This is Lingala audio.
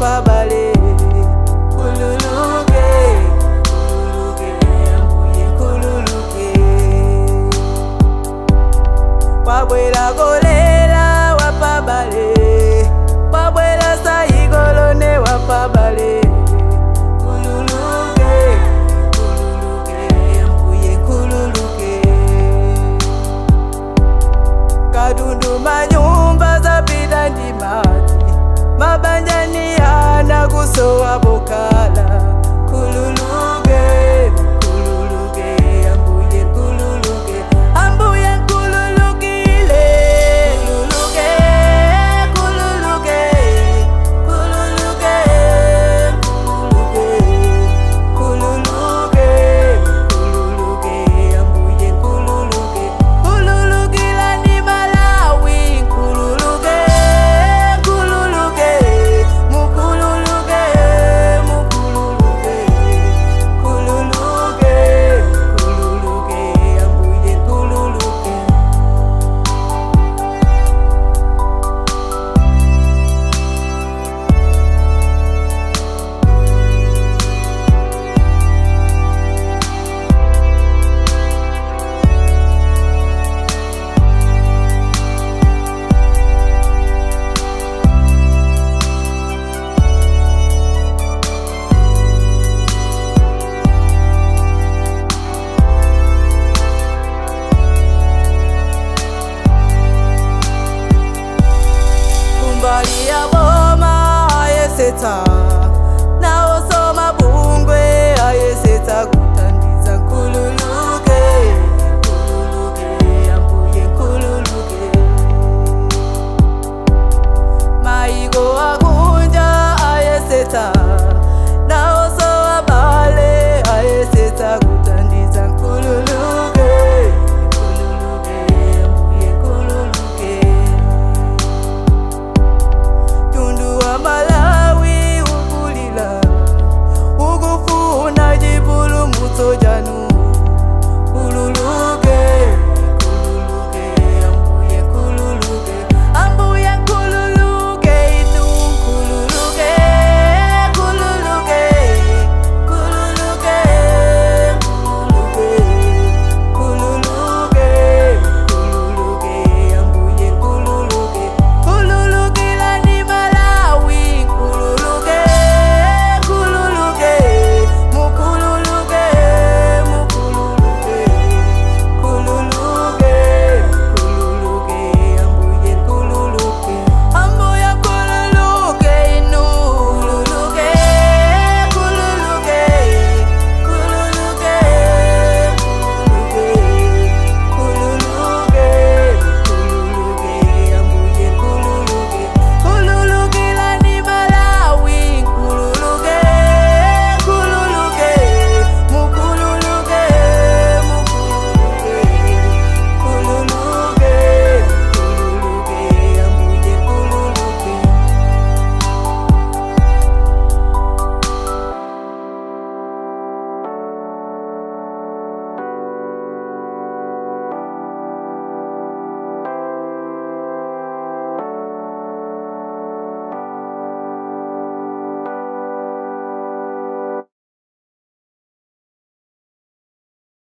pa bale kululuke kululuke mpuye kululuke pabwela kolela wapa bale pabwela sayigolone wapa bale